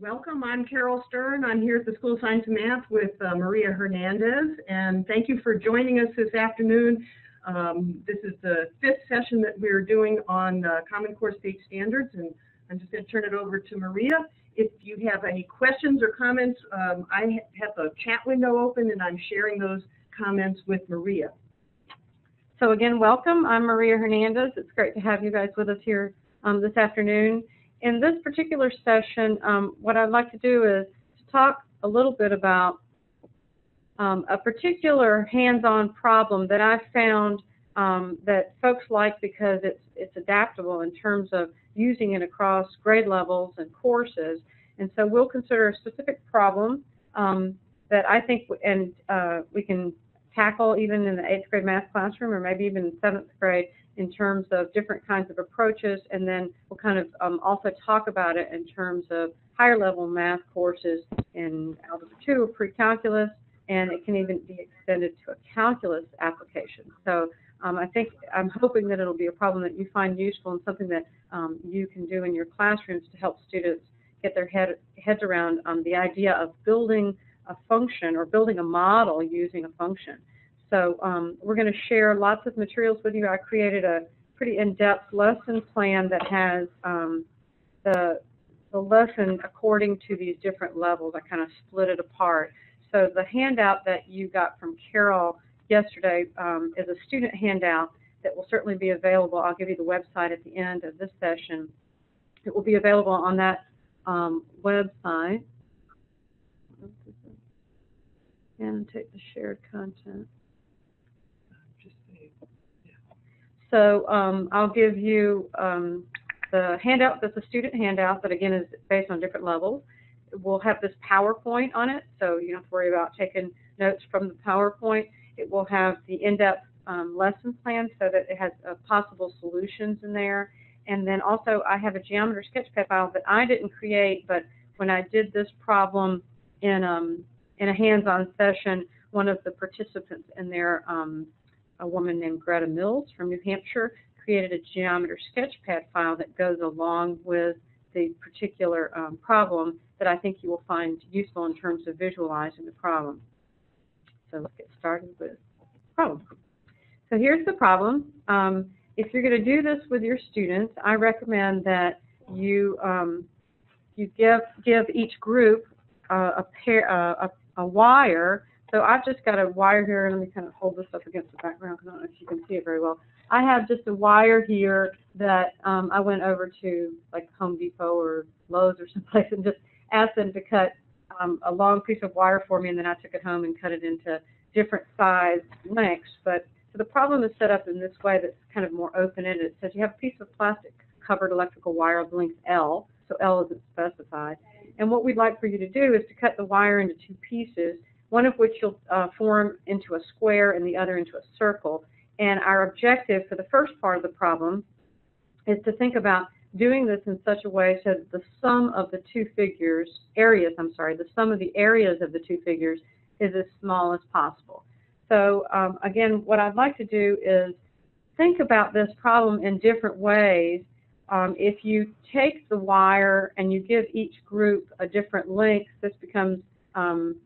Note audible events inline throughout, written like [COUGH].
Welcome, I'm Carol Stern. I'm here at the School of Science and Math with uh, Maria Hernandez, and thank you for joining us this afternoon. Um, this is the fifth session that we're doing on uh, Common Core State Standards, and I'm just going to turn it over to Maria. If you have any questions or comments, um, I have a chat window open, and I'm sharing those comments with Maria. So again, welcome. I'm Maria Hernandez. It's great to have you guys with us here um, this afternoon in this particular session, um, what I'd like to do is to talk a little bit about um, a particular hands-on problem that I've found um, that folks like because it's, it's adaptable in terms of using it across grade levels and courses. And so we'll consider a specific problem um, that I think and uh, we can tackle even in the eighth grade math classroom or maybe even seventh grade in terms of different kinds of approaches, and then we'll kind of um, also talk about it in terms of higher level math courses in Algebra 2 or pre-calculus, and it can even be extended to a calculus application. So um, I think I'm hoping that it'll be a problem that you find useful and something that um, you can do in your classrooms to help students get their head, heads around um, the idea of building a function or building a model using a function. So um, we're going to share lots of materials with you. I created a pretty in-depth lesson plan that has um, the, the lesson according to these different levels. I kind of split it apart. So the handout that you got from Carol yesterday um, is a student handout that will certainly be available. I'll give you the website at the end of this session. It will be available on that um, website. And take the shared content. So um, I'll give you um, the handout that's a student handout that again is based on different levels. We'll have this PowerPoint on it, so you don't have to worry about taking notes from the PowerPoint. It will have the in-depth um, lesson plan so that it has uh, possible solutions in there. And then also I have a Geometer's Sketchpad file that I didn't create, but when I did this problem in, um, in a hands-on session, one of the participants in there um, a woman named Greta Mills from New Hampshire created a Geometer's Sketchpad file that goes along with the particular um, problem that I think you will find useful in terms of visualizing the problem. So let's get started with the problem. So here's the problem. Um, if you're going to do this with your students, I recommend that you um, you give give each group uh, a pair uh, a, a wire so I've just got a wire here. And let me kind of hold this up against the background because I don't know if you can see it very well. I have just a wire here that um, I went over to like Home Depot or Lowe's or [LAUGHS] someplace and just asked them to cut um, a long piece of wire for me, and then I took it home and cut it into different size lengths. But so the problem is set up in this way that's kind of more open-ended. It says you have a piece of plastic covered electrical wire of length L, so L isn't specified. And what we'd like for you to do is to cut the wire into two pieces one of which you'll uh, form into a square and the other into a circle. And our objective for the first part of the problem is to think about doing this in such a way so that the sum of the two figures, areas, I'm sorry, the sum of the areas of the two figures is as small as possible. So um, again, what I'd like to do is think about this problem in different ways. Um, if you take the wire and you give each group a different length, this becomes um,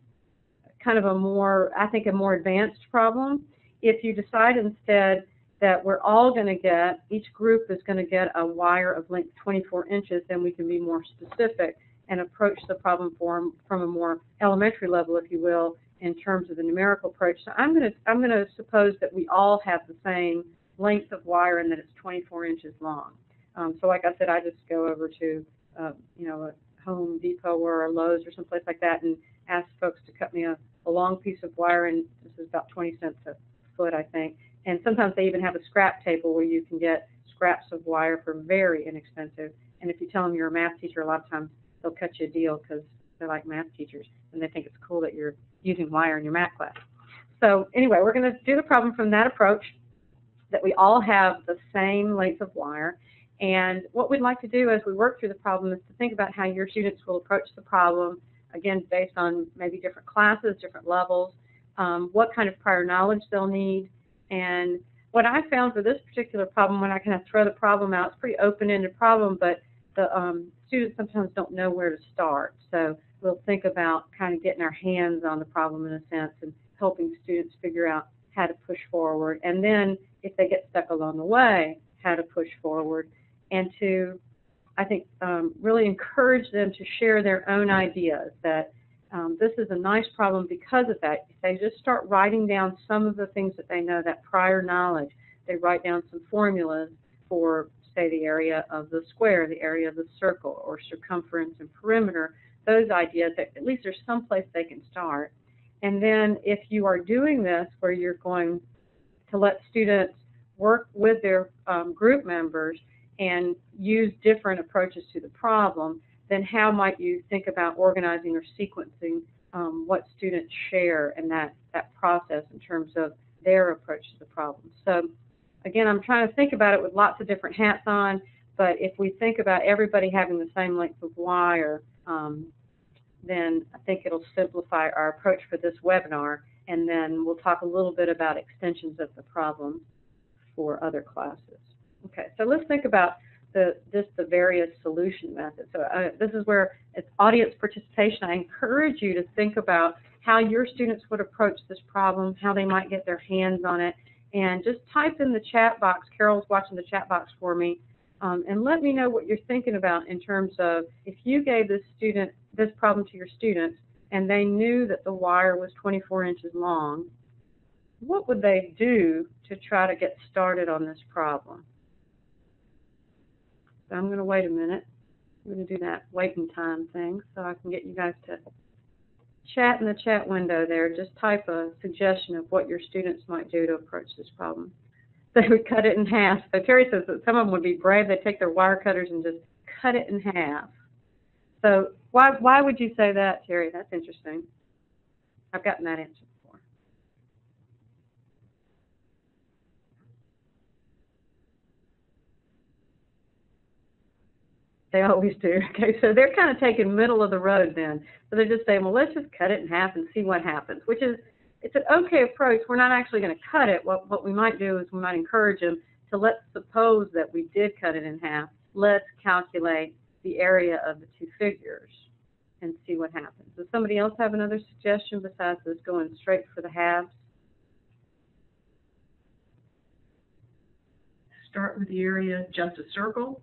kind of a more, I think, a more advanced problem. If you decide instead that we're all going to get, each group is going to get a wire of length 24 inches, then we can be more specific and approach the problem form from a more elementary level, if you will, in terms of the numerical approach. So I'm going to I'm going to suppose that we all have the same length of wire and that it's 24 inches long. Um, so like I said, I just go over to uh, you know a Home Depot or a Lowe's or someplace like that and ask folks to cut me a, a long piece of wire, and this is about 20 cents a foot, I think. And sometimes they even have a scrap table where you can get scraps of wire for very inexpensive. And if you tell them you're a math teacher, a lot of times they'll cut you a deal because they're like math teachers, and they think it's cool that you're using wire in your math class. So anyway, we're going to do the problem from that approach, that we all have the same length of wire. And what we'd like to do as we work through the problem is to think about how your students will approach the problem again, based on maybe different classes, different levels, um, what kind of prior knowledge they'll need. And what I found for this particular problem, when I kind of throw the problem out, it's a pretty open-ended problem, but the um, students sometimes don't know where to start. So we'll think about kind of getting our hands on the problem in a sense and helping students figure out how to push forward. And then if they get stuck along the way, how to push forward and to, I think, um, really encourage them to share their own ideas that um, this is a nice problem because of that. If they just start writing down some of the things that they know, that prior knowledge, they write down some formulas for, say, the area of the square, the area of the circle, or circumference and perimeter, those ideas, that at least there's some place they can start. And then if you are doing this where you're going to let students work with their um, group members and use different approaches to the problem, then how might you think about organizing or sequencing um, what students share in that, that process in terms of their approach to the problem. So again, I'm trying to think about it with lots of different hats on, but if we think about everybody having the same length of wire, um, then I think it'll simplify our approach for this webinar, and then we'll talk a little bit about extensions of the problem for other classes. Okay, so let's think about the, just the various solution methods. So uh, this is where it's audience participation. I encourage you to think about how your students would approach this problem, how they might get their hands on it, and just type in the chat box. Carol's watching the chat box for me. Um, and let me know what you're thinking about in terms of if you gave this student this problem to your students and they knew that the wire was 24 inches long, what would they do to try to get started on this problem? So I'm going to wait a minute. I'm going to do that waiting time thing so I can get you guys to chat in the chat window there. Just type a suggestion of what your students might do to approach this problem. [LAUGHS] They would cut it in half. So Terry says that some of them would be brave. They'd take their wire cutters and just cut it in half. So why, why would you say that, Terry? That's interesting. I've gotten that answer. They always do. [LAUGHS] Okay, so they're kind of taking middle of the road then. So they're just saying, well, let's just cut it in half and see what happens, which is, it's an okay approach. We're not actually going to cut it. What, what we might do is we might encourage them to let's suppose that we did cut it in half. Let's calculate the area of the two figures and see what happens. Does somebody else have another suggestion besides this going straight for the halves? Start with the area just a circle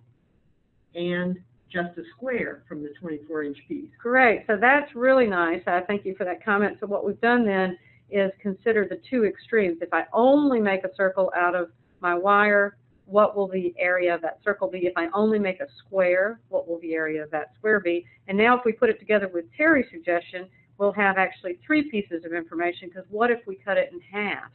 and just a square from the 24 inch piece. Great. So that's really nice. I thank you for that comment. So what we've done then is consider the two extremes. If I only make a circle out of my wire, what will the area of that circle be? If I only make a square, what will the area of that square be? And now if we put it together with Terry's suggestion, we'll have actually three pieces of information because what if we cut it in half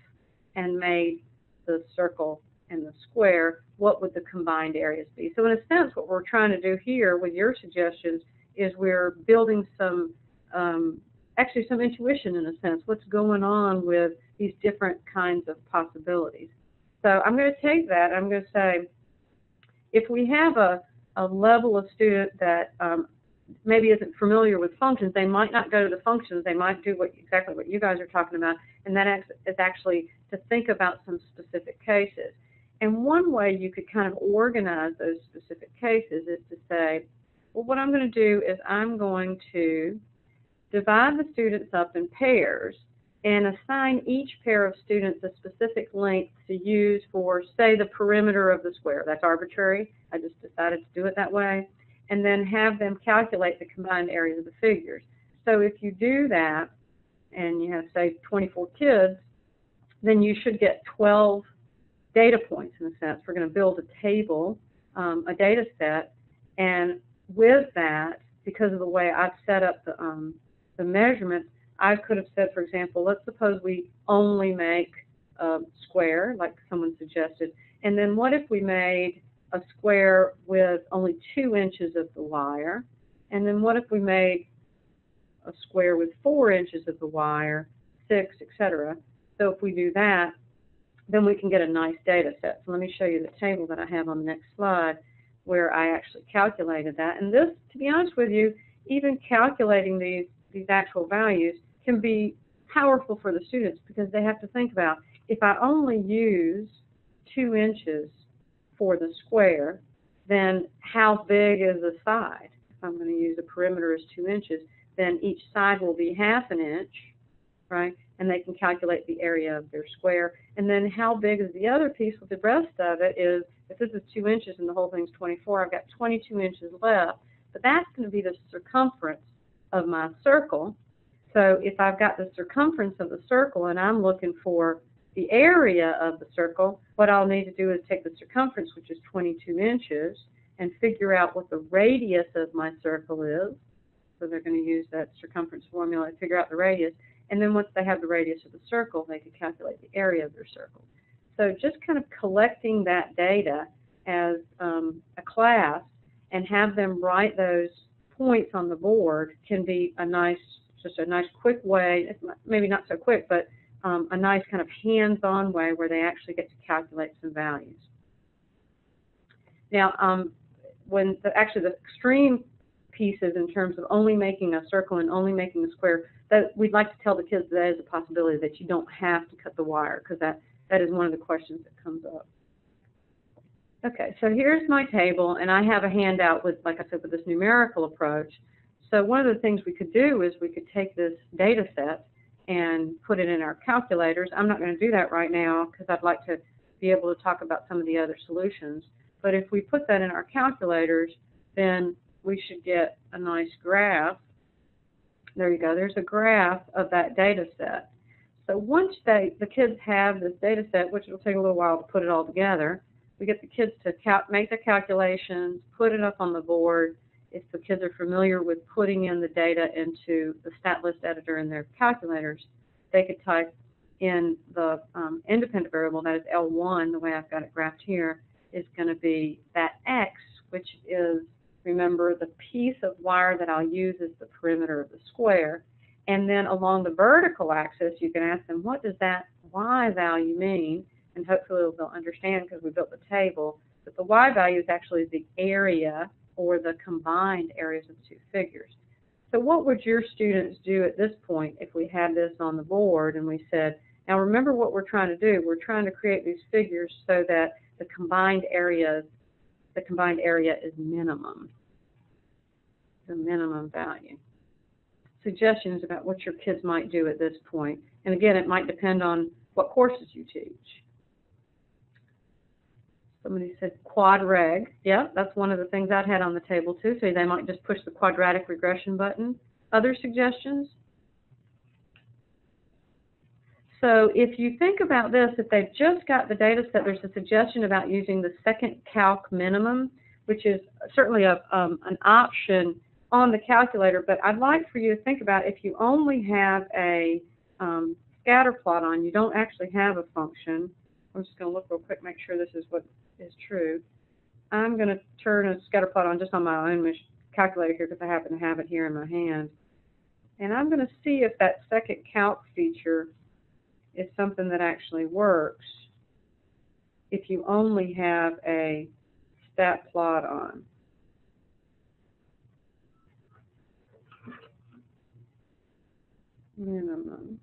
and made the circle and the square, what would the combined areas be? So in a sense, what we're trying to do here with your suggestions is we're building some, um, actually some intuition in a sense, what's going on with these different kinds of possibilities. So I'm going to take that, I'm going to say, if we have a, a level of student that um, maybe isn't familiar with functions, they might not go to the functions, they might do what exactly what you guys are talking about, and that is actually to think about some specific cases. And one way you could kind of organize those specific cases is to say, well, what I'm going to do is I'm going to divide the students up in pairs and assign each pair of students a specific length to use for, say, the perimeter of the square. That's arbitrary. I just decided to do it that way. And then have them calculate the combined area of the figures. So if you do that, and you have, say, 24 kids, then you should get 12 data points in a sense. We're going to build a table, um, a data set, and with that, because of the way I've set up the, um, the measurements, I could have said, for example, let's suppose we only make a square, like someone suggested, and then what if we made a square with only two inches of the wire, and then what if we made a square with four inches of the wire, six, etc. So if we do that, then we can get a nice data set. So let me show you the table that I have on the next slide where I actually calculated that. And this, to be honest with you, even calculating these, these actual values can be powerful for the students because they have to think about, if I only use two inches for the square, then how big is the side? If I'm going to use the perimeter as two inches, then each side will be half an inch, right? And they can calculate the area of their square. And then how big is the other piece with the rest of it is, if this is two inches and the whole thing's 24, I've got 22 inches left. But that's going to be the circumference of my circle. So if I've got the circumference of the circle and I'm looking for the area of the circle, what I'll need to do is take the circumference, which is 22 inches, and figure out what the radius of my circle is. So they're going to use that circumference formula to figure out the radius. And then once they have the radius of the circle, they can calculate the area of their circle. So just kind of collecting that data as um, a class and have them write those points on the board can be a nice, just a nice quick way, maybe not so quick, but um, a nice kind of hands-on way where they actually get to calculate some values. Now, um, when the, actually the extreme pieces in terms of only making a circle and only making a square, that we'd like to tell the kids that is a possibility that you don't have to cut the wire because that, that is one of the questions that comes up. Okay, so here's my table, and I have a handout with, like I said, with this numerical approach. So one of the things we could do is we could take this data set and put it in our calculators. I'm not going to do that right now because I'd like to be able to talk about some of the other solutions. But if we put that in our calculators, then we should get a nice graph. There you go. There's a graph of that data set. So once they, the kids have this data set, which will take a little while to put it all together, we get the kids to make the calculations, put it up on the board. If the kids are familiar with putting in the data into the stat list editor in their calculators, they could type in the um, independent variable, that is L1, the way I've got it graphed here, is going to be that X, which is, remember, the piece of wire that I'll use is the perimeter of the square. And then along the vertical axis, you can ask them, what does that Y value mean? and hopefully they'll understand because we built the table, that the y value is actually the area or the combined areas of the two figures. So what would your students do at this point if we had this on the board and we said, now remember what we're trying to do, we're trying to create these figures so that the combined areas, the combined area is minimum, the minimum value. Suggestions about what your kids might do at this point. And again, it might depend on what courses you teach. Somebody said quad reg. Yeah, that's one of the things I'd had on the table too. So they might just push the quadratic regression button. Other suggestions? So if you think about this, if they've just got the data set, there's a suggestion about using the second calc minimum, which is certainly a, um, an option on the calculator. But I'd like for you to think about if you only have a um, scatter plot on, you don't actually have a function. I'm just going to look real quick, make sure this is what is true. I'm going to turn a scatter plot on just on my own calculator here because I happen to have it here in my hand. And I'm going to see if that second calc feature is something that actually works if you only have a stat plot on. Minimum.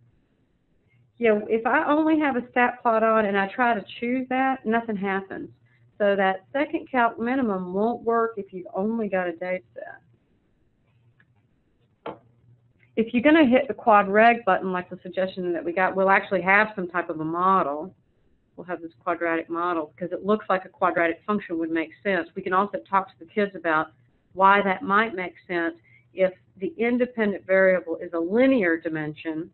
Yeah, if I only have a stat plot on and I try to choose that, nothing happens. So that second calc minimum won't work if you've only got a data set. If you're going to hit the quad reg button, like the suggestion that we got, we'll actually have some type of a model. We'll have this quadratic model because it looks like a quadratic function would make sense. We can also talk to the kids about why that might make sense if the independent variable is a linear dimension.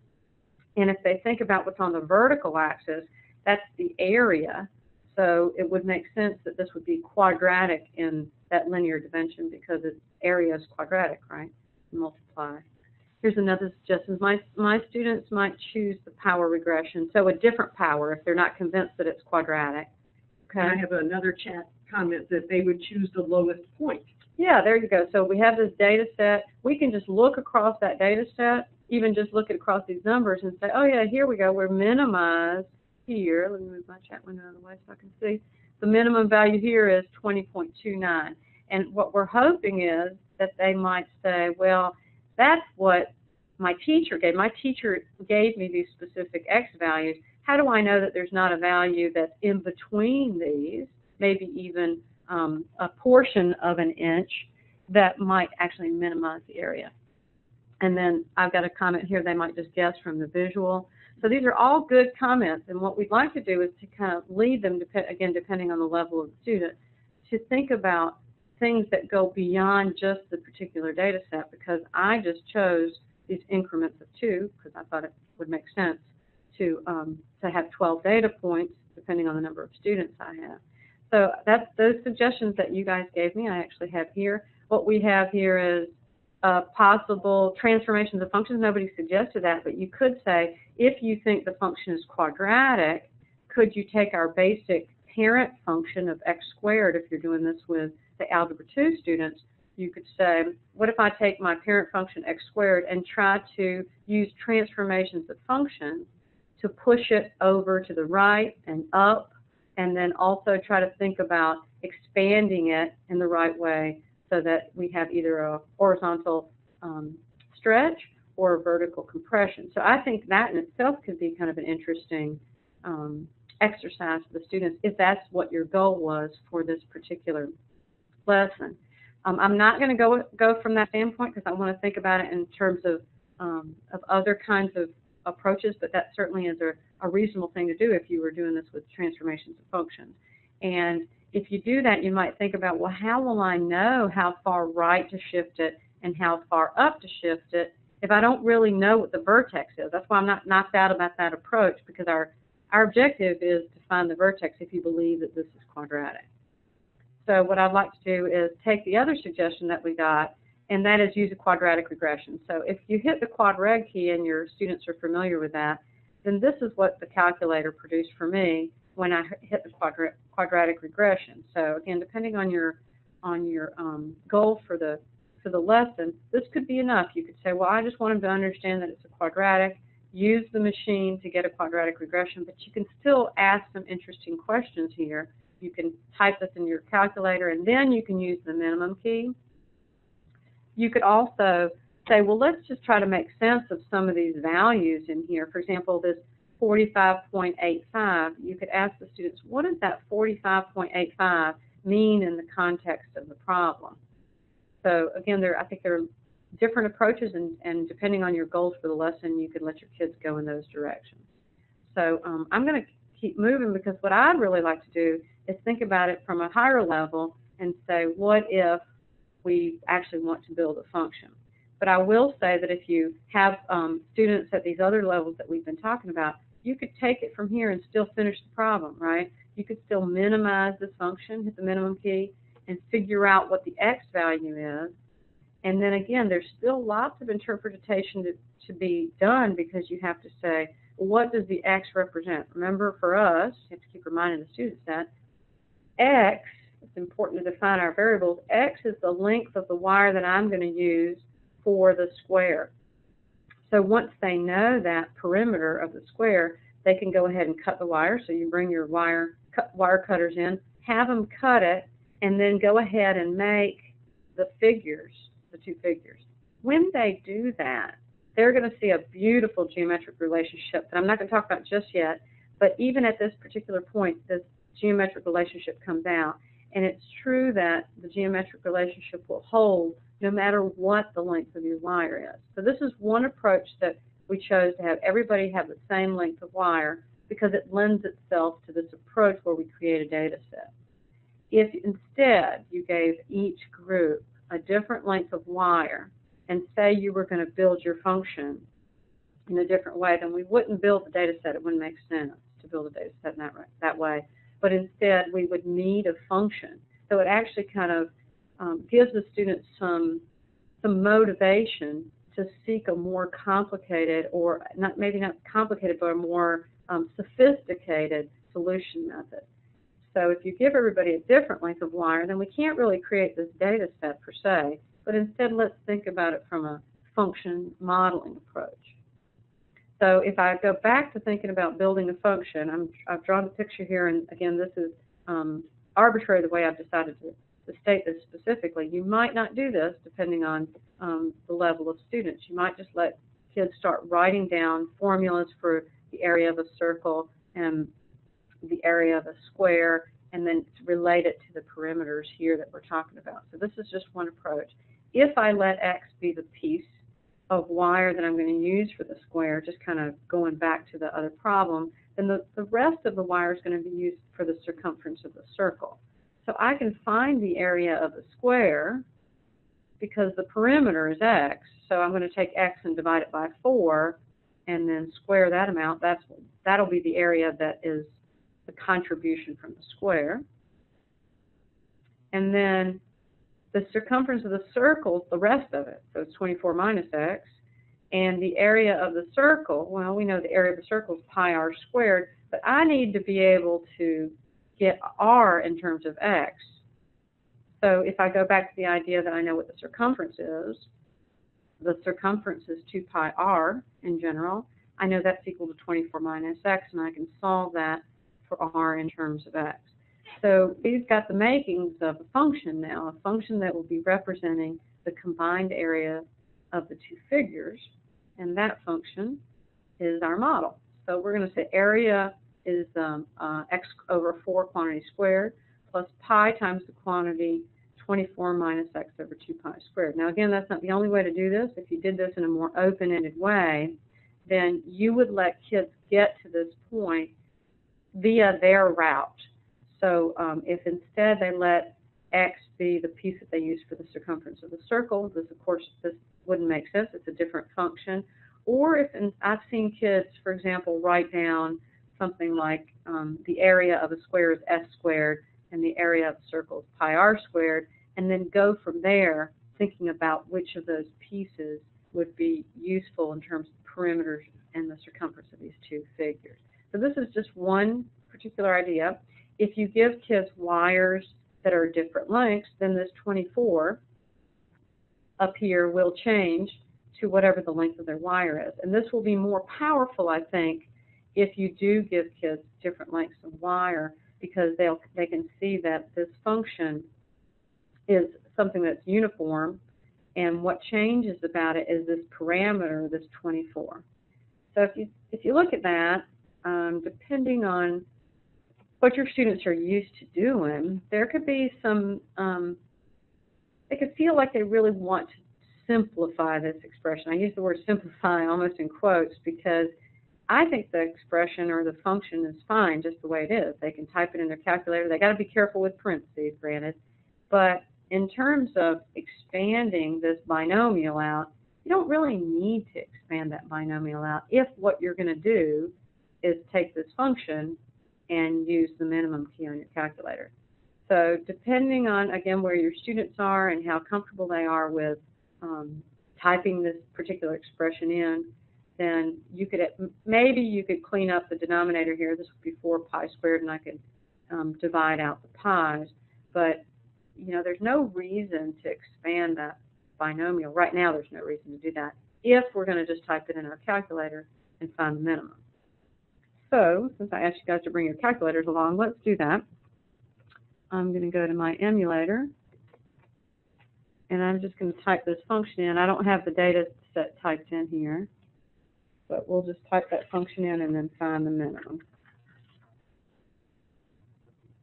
And if they think about what's on the vertical axis, that's the area so it would make sense that this would be quadratic in that linear dimension because its area is quadratic, right? Multiply. Here's another suggestion. My, my students might choose the power regression, so a different power if they're not convinced that it's quadratic. Okay. And I have another chat comment that they would choose the lowest point. Yeah, there you go. So we have this data set. We can just look across that data set, even just look at across these numbers and say, oh yeah, here we go. We're minimized here, let me move my chat window out of the way so I can see, the minimum value here is 20.29. And what we're hoping is that they might say, well, that's what my teacher gave. My teacher gave me these specific X values. How do I know that there's not a value that's in between these, maybe even um, a portion of an inch that might actually minimize the area. And then I've got a comment here, they might just guess from the visual. So these are all good comments, and what we'd like to do is to kind of lead them, dep again, depending on the level of the student, to think about things that go beyond just the particular data set, because I just chose these increments of two, because I thought it would make sense to, um, to have 12 data points, depending on the number of students I have. So that's those suggestions that you guys gave me, I actually have here. What we have here is uh, possible transformations of functions. Nobody suggested that, but you could say, if you think the function is quadratic, could you take our basic parent function of x squared, if you're doing this with the Algebra 2 students, you could say, what if I take my parent function x squared and try to use transformations of functions to push it over to the right and up, and then also try to think about expanding it in the right way so that we have either a horizontal um, stretch or a vertical compression. So I think that in itself could be kind of an interesting um, exercise for the students if that's what your goal was for this particular lesson. Um, I'm not going to go go from that standpoint because I want to think about it in terms of um, of other kinds of approaches, but that certainly is a, a reasonable thing to do if you were doing this with transformations of functions. And if you do that, you might think about, well, how will I know how far right to shift it and how far up to shift it if I don't really know what the vertex is? That's why I'm not knocked out about that approach because our, our objective is to find the vertex if you believe that this is quadratic. So what I'd like to do is take the other suggestion that we got, and that is use a quadratic regression. So if you hit the quadreg key and your students are familiar with that, then this is what the calculator produced for me when I hit the quadra quadratic regression. So again, depending on your on your um, goal for the for the lesson, this could be enough. You could say, well, I just want them to understand that it's a quadratic. Use the machine to get a quadratic regression, but you can still ask some interesting questions here. You can type this in your calculator, and then you can use the minimum key. You could also say, well, let's just try to make sense of some of these values in here. For example, this 45.85, you could ask the students, what does that 45.85 mean in the context of the problem? So again, there, I think there are different approaches, and, and depending on your goals for the lesson, you can let your kids go in those directions. So um, I'm going to keep moving because what I'd really like to do is think about it from a higher level and say, what if we actually want to build a function? But I will say that if you have um, students at these other levels that we've been talking about, you could take it from here and still finish the problem, right? You could still minimize this function, hit the minimum key, and figure out what the x value is. And then again, there's still lots of interpretation to, to be done because you have to say, what does the x represent? Remember, for us, you have to keep reminding the students that x, it's important to define our variables, x is the length of the wire that I'm going to use for the square. So once they know that perimeter of the square, they can go ahead and cut the wire. So you bring your wire, cut, wire cutters in, have them cut it, and then go ahead and make the figures, the two figures. When they do that, they're going to see a beautiful geometric relationship that I'm not going to talk about just yet, but even at this particular point, this geometric relationship comes out. And it's true that the geometric relationship will hold no matter what the length of your wire is. So this is one approach that we chose to have everybody have the same length of wire because it lends itself to this approach where we create a data set. If instead you gave each group a different length of wire and say you were going to build your function in a different way, then we wouldn't build the data set. It wouldn't make sense to build a data set in that, that way. But instead, we would need a function. So it actually kind of um, gives the students some some motivation to seek a more complicated or not maybe not complicated but a more um, sophisticated solution method. So if you give everybody a different length of wire, then we can't really create this data set per se, but instead let's think about it from a function modeling approach. So if I go back to thinking about building a function, i have drawn the picture here, and again, this is um, arbitrary the way I've decided to to state this specifically. You might not do this depending on um, the level of students. You might just let kids start writing down formulas for the area of a circle and the area of a square and then relate it to the perimeters here that we're talking about. So this is just one approach. If I let x be the piece of wire that I'm going to use for the square, just kind of going back to the other problem, then the, the rest of the wire is going to be used for the circumference of the circle. So I can find the area of the square because the perimeter is x. So I'm going to take x and divide it by 4 and then square that amount. That's, that'll be the area that is the contribution from the square. And then the circumference of the circle the rest of it. So it's 24 minus x. And the area of the circle, well, we know the area of the circle is pi r squared, but I need to be able to get r in terms of x. So if I go back to the idea that I know what the circumference is, the circumference is 2 pi r in general. I know that's equal to 24 minus x, and I can solve that for r in terms of x. So we've got the makings of a function now, a function that will be representing the combined area of the two figures, and that function is our model. So we're going to say area is um, uh, x over 4 quantity squared plus pi times the quantity 24 minus x over 2 pi squared. Now again, that's not the only way to do this. If you did this in a more open-ended way, then you would let kids get to this point via their route. So um, if instead they let x be the piece that they use for the circumference of the circle, this of course this wouldn't make sense. It's a different function. Or if in, I've seen kids, for example, write down something like um, the area of a square is s squared and the area of a circle is pi r squared, and then go from there thinking about which of those pieces would be useful in terms of perimeters and the circumference of these two figures. So this is just one particular idea. If you give kids wires that are different lengths, then this 24 up here will change to whatever the length of their wire is. And this will be more powerful, I think, if you do give kids different lengths of wire because they'll they can see that this function is something that's uniform and what changes about it is this parameter, this 24. So if you if you look at that, um, depending on what your students are used to doing, there could be some, um, they could feel like they really want to simplify this expression. I use the word simplify almost in quotes because I think the expression or the function is fine just the way it is. They can type it in their calculator. They got to be careful with parentheses, granted. But in terms of expanding this binomial out, you don't really need to expand that binomial out if what you're going to do is take this function and use the minimum key on your calculator. So depending on, again, where your students are and how comfortable they are with um, typing this particular expression in, then you could, maybe you could clean up the denominator here. This would be 4 pi squared, and I could um, divide out the pi's. But, you know, there's no reason to expand that binomial. Right now, there's no reason to do that if we're going to just type it in our calculator and find the minimum. So, since I asked you guys to bring your calculators along, let's do that. I'm going to go to my emulator, and I'm just going to type this function in. I don't have the data set typed in here, but we'll just type that function in and then find the minimum.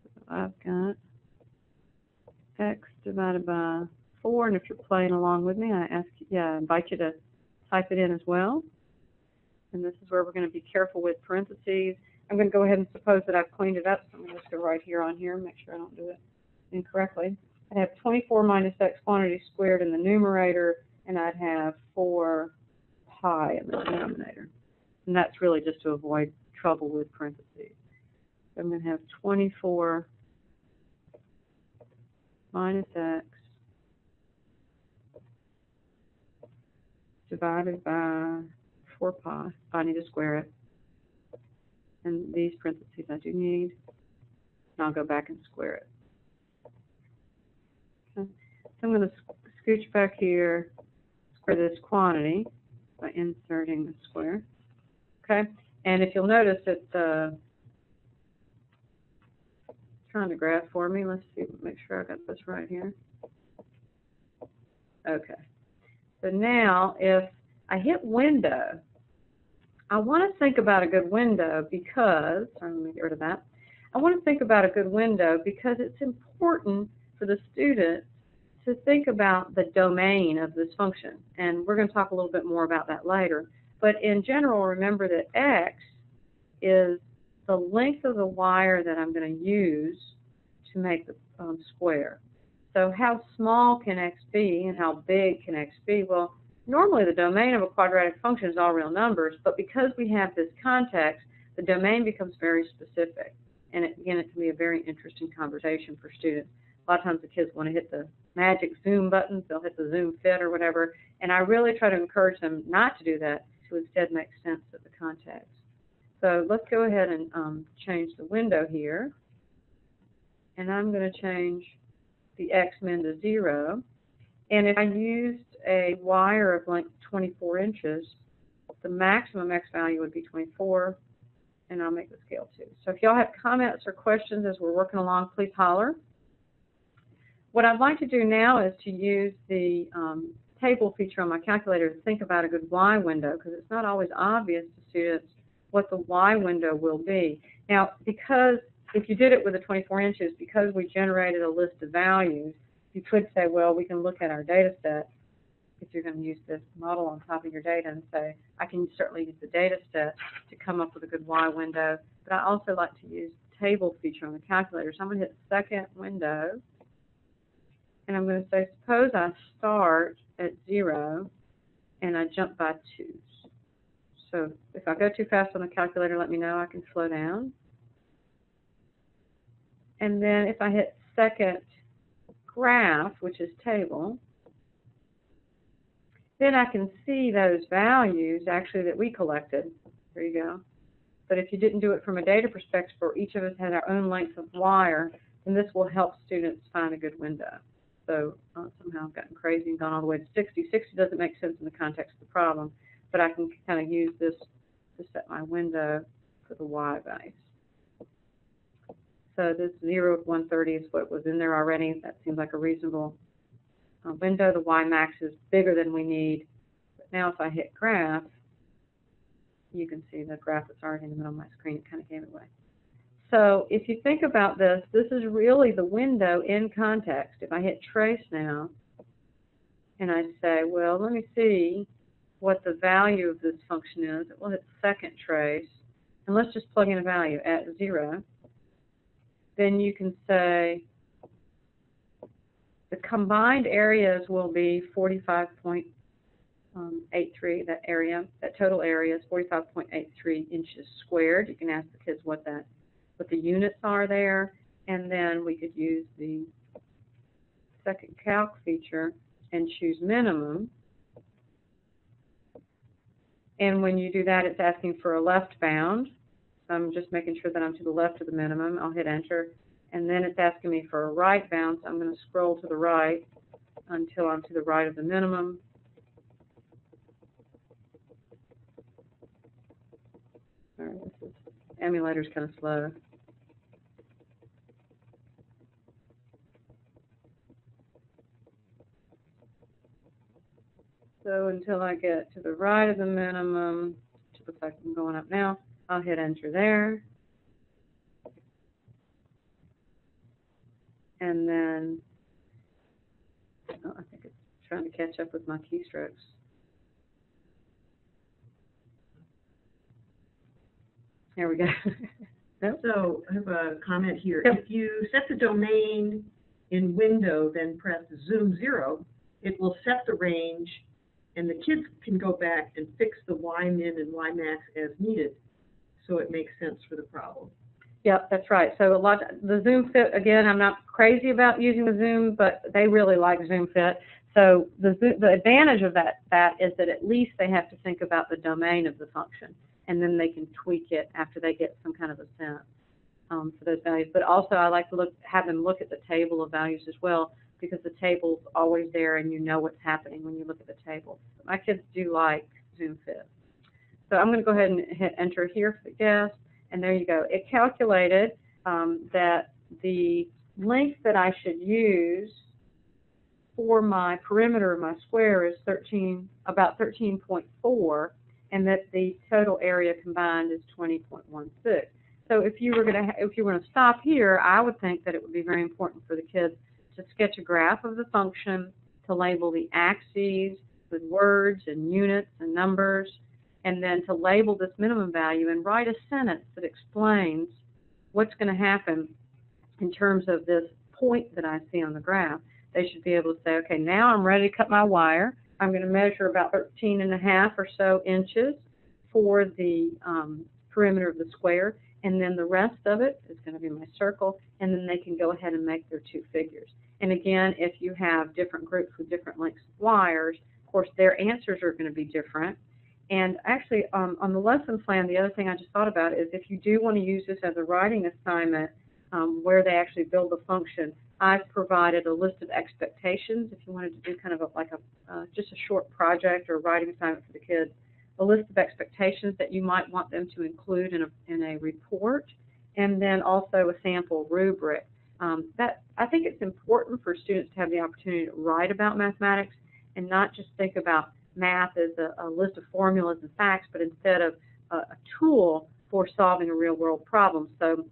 So I've got x divided by 4, and if you're playing along with me, I ask, yeah, I invite you to type it in as well and this is where we're going to be careful with parentheses. I'm going to go ahead and suppose that I've cleaned it up, so I'm going to just go right here on here and make sure I don't do it incorrectly. I'd have 24 minus x quantity squared in the numerator, and I'd have 4 pi in the denominator. And that's really just to avoid trouble with parentheses. So I'm going to have 24 minus x divided by 4 pi. I need to square it. And these parentheses I do need. And I'll go back and square it. Okay. So I'm going to scooch back here, square this quantity by inserting the square. Okay. And if you'll notice it's uh, trying to graph for me. Let's see, make sure I got this right here. Okay. So now if I hit window, I want to think about a good window because, sorry, let me get rid of that. I want to think about a good window because it's important for the student to think about the domain of this function. And we're going to talk a little bit more about that later. But in general, remember that x is the length of the wire that I'm going to use to make the um, square. So how small can x be and how big can x be? Well, normally the domain of a quadratic function is all real numbers, but because we have this context, the domain becomes very specific. And it, again, it can be a very interesting conversation for students. A lot of times the kids want to hit the magic zoom buttons, they'll hit the zoom fit or whatever, and I really try to encourage them not to do that, to instead make sense of the context. So let's go ahead and um, change the window here. And I'm going to change the x-min to 0. And if I used a wire of length 24 inches, the maximum x value would be 24, and I'll make the scale 2. So if y'all have comments or questions as we're working along, please holler. What I'd like to do now is to use the um, table feature on my calculator to think about a good Y window, because it's not always obvious to students what the Y window will be. Now, because if you did it with the 24 inches, because we generated a list of values, you could say, well, we can look at our data set if you're going to use this model on top of your data and say, I can certainly use the data set to come up with a good Y window, but I also like to use the table feature on the calculator. So I'm going to hit second window, and I'm going to say, suppose I start at zero and I jump by twos. So if I go too fast on the calculator, let me know. I can slow down. And then if I hit second graph, which is table, then I can see those values actually that we collected. There you go. But if you didn't do it from a data perspective, where each of us had our own length of wire, then this will help students find a good window. So uh, somehow I've gotten crazy and gone all the way to 60. 60 doesn't make sense in the context of the problem, but I can kind of use this to set my window for the y values. So this 0 of 130 is what was in there already. That seems like a reasonable window. The y max is bigger than we need. But now if I hit graph, you can see the graph that's already in the middle of my screen. It kind of gave it away. So if you think about this, this is really the window in context. If I hit trace now, and I say, well, let me see what the value of this function is, it will hit second trace, and let's just plug in a value at 0, then you can say the combined areas will be 45.83, that area, that total area is 45.83 inches squared. You can ask the kids what that what the units are there, and then we could use the second calc feature and choose minimum. And when you do that, it's asking for a left bound. So I'm just making sure that I'm to the left of the minimum. I'll hit enter. And then it's asking me for a right bound. I'm going to scroll to the right until I'm to the right of the minimum. All right, this is, emulator's kind of slow. So until I get to the right of the minimum, which looks like I'm going up now, I'll hit enter there. And then, oh, I think it's trying to catch up with my keystrokes. There we go. [LAUGHS] So I have a comment here. Yep. If you set the domain in window, then press zoom zero, it will set the range and the kids can go back and fix the Y min and Y max as needed. So it makes sense for the problem. Yep, that's right. So a lot, the Zoom Fit, again, I'm not crazy about using the Zoom, but they really like Zoom Fit. So the, the advantage of that, that is that at least they have to think about the domain of the function, and then they can tweak it after they get some kind of a sense um, for those values. But also, I like to look, have them look at the table of values as well, because the table's always there, and you know what's happening when you look at the table. My kids do like Zoom Fit. So I'm going to go ahead and hit enter here for the guest. And there you go. It calculated um, that the length that I should use for my perimeter of my square is 13, about 13.4, and that the total area combined is 20.16. So if you were going to, if you were going to stop here, I would think that it would be very important for the kids to sketch a graph of the function, to label the axes with words and units and numbers, and then to label this minimum value and write a sentence that explains what's going to happen in terms of this point that I see on the graph. They should be able to say, okay, now I'm ready to cut my wire. I'm going to measure about 13 and a half or so inches for the um, perimeter of the square, and then the rest of it is going to be my circle, and then they can go ahead and make their two figures. And again, if you have different groups with different lengths of wires, of course, their answers are going to be different. And actually, um, on the lesson plan, the other thing I just thought about is if you do want to use this as a writing assignment um, where they actually build the function, I've provided a list of expectations if you wanted to do kind of a, like a uh, just a short project or a writing assignment for the kids, a list of expectations that you might want them to include in a, in a report, and then also a sample rubric. Um, that I think it's important for students to have the opportunity to write about mathematics and not just think about math as a, a list of formulas and facts, but instead of a, a tool for solving a real world problem. So